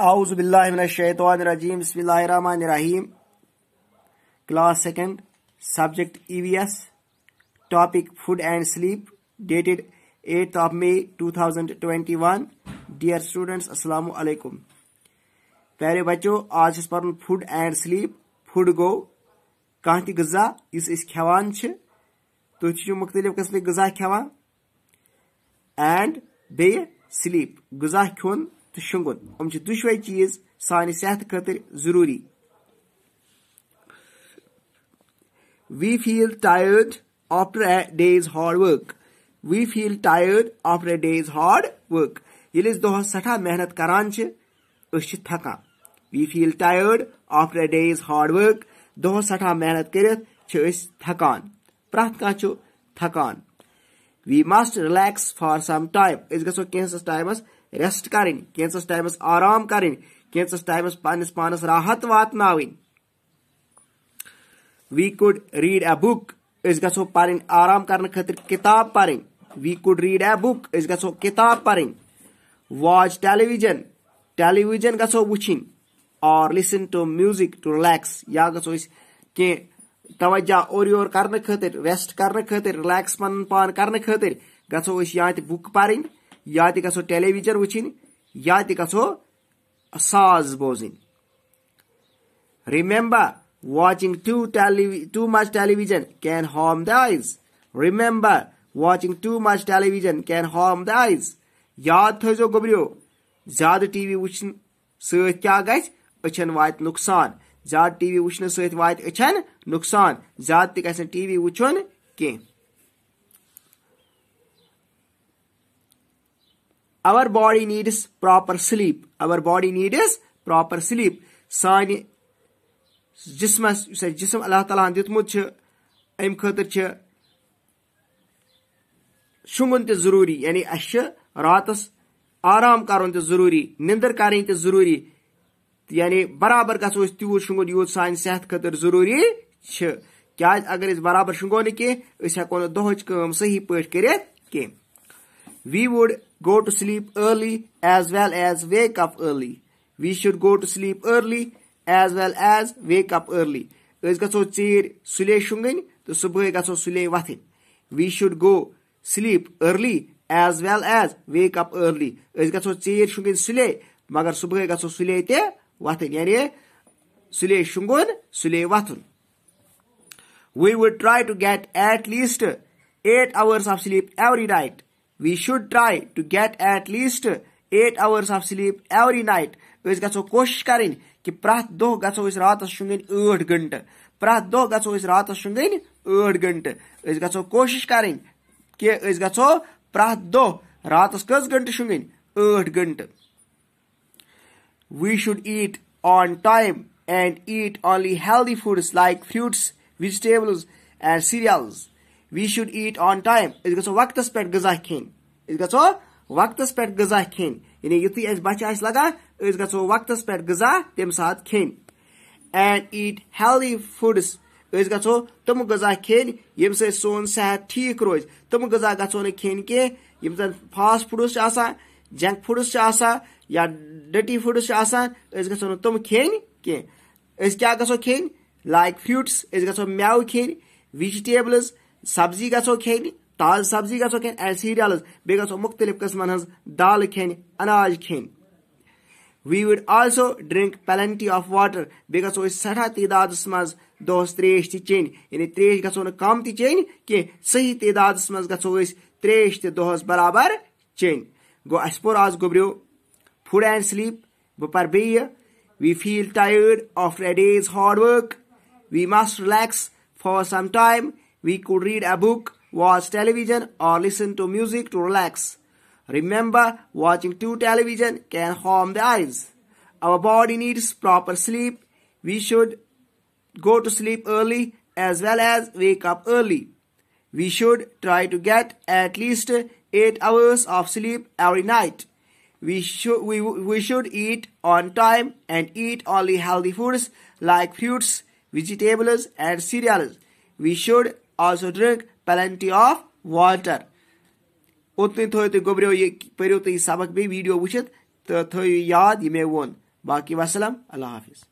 आउज़बिल्लाहिमिनश्शैतानिर्रजीम बिस्मिल्लाहिर्रहमानिर्रहीम class second subject EVS topic food and sleep dated 8th of May 2021 dear students अस्सलाम प्यारे बच्चों, आज इस पर फ़ूड एंड स्लीप फ़ूड गो कह तह गजा, इस खेवान तुम मुख्तलिफ़ किस्म गजा खेवान एंड बे स्लीप गजा खोन तो शुंगुन हम दुशवे चीज़ सान सेहत खतर ज़रूरी we feel tired after a day's hard work we feel tired after a day's hard work ये दोहस सठा मेहनत करान थकान we feel tired after a day's hard work कर वी रिलैक्स टाइम रेस्ट कर कैंसस टाइमस आराम कर कैंसस टाइमस पन्नस पानस राहत वातन we could read a book गो पढ़ आराम कर किताब पढ़ we could read a book गो किताब पढ़ वॉच टेलीविज़न टेलीविज़न गो वुचिन और listen to music to relax या गो कह तवज्जा और योर कर खतर रेस्ट कर खतर रिलैक्स पन पान कर खतर गो या बुक पढ़ या तो टेलीविज़न वुचिन या तो साज बोजन। Remember watching too, too much television can harm the eyes. Remember, watching too much television can harm the eyes. याद थो गोबरियो ज़्यादा टीवी वुचन सत क्या गचन वात नुकसान। ज़्यादा टीवी वुचन सत वात अचन नुकसान। ज़्यादा तक टीवी वुचन कह our body needs proper sleep. Our body needs proper sleep. सान जिसमस जिसम अल्लाह ताला दितमुत अम खतर शुंगुन त ज़रूरी यानी अस रातस आराम कर ज़रूरी निंदर कर यानी बराबर गो तूत शुंगुन यूत सेहत खतर ज़रूरी क्या अगर बराबर शुंगो न कह सही पे कर we would go to sleep early as well as wake up early. We should go to sleep early as well as wake up early. Is gaso tsir sule shungin to subhe gaso sule wathin. We should go sleep early as well as wake up early. Is gaso tsir shungin sule magar subhe gaso sule te wathin. Yani sule shungun sule wathun. We would try to get at least 8 hours of sleep every night. we should try to get at least 8 hours of sleep every night. We gacho koshish karin ki prath doh gacho is ratas shungin 8 ghanta prath doh gacho is ratas shungin 8 ghanta we gacho koshish karin ki we gacho prath doh ratas kas ghanta shungin 8 ghanta we should eat on time and eat only healthy foods like fruits vegetables and cereals. We should eat on time गो वक्त पे गजा खेन गो वक्त पे गजा खेन यानी युथी अस बच्चे लगा गो वक्त पे गजा तम सात खेन एंड ईट हेल्दी फूड्स गो तम गजा खेन यम सोन सेहत ठीक रोज तम गजा गो खेन कह यम जन फास्ट फूड्स जंक फूड्स या डटी फूड्स गो तम खेन क्या गो खेन लाइक सब्ज़ी गो खेन ताज सब्ज़ी गो खेन एंड सीरियल्स बे गो मुख्तलिफ़ किस्मन हज दाल खेन अनाज खेन we would also drink plenty of water बे गो सठा तदाद मज दोस त्रेश चेन यानी त्रेश गो कम चेन कह सही तदाद मज गो त्रेश तोहस बराबर चेन गो अस आज गोब्रियो फ़ूड एंड स्लीप बह पर बे we feel tired after day's hard work we must relax for some time We could read a book, watch television, or listen to music to relax. Remember, watching too television can harm the eyes. Our body needs proper sleep. We should go to sleep early as well as wake up early. We should try to get at least 8 hours of sleep every night. We should, we, we should eat on time and eat only healthy foods like fruits, vegetables and cereals. We should also drink plenty of water उतन थो तुम गोबरियो ये पो तुम सबक बे video वुचित तो थो याद ये मे वोन बाकी वसलम अल्लाह हाफिज़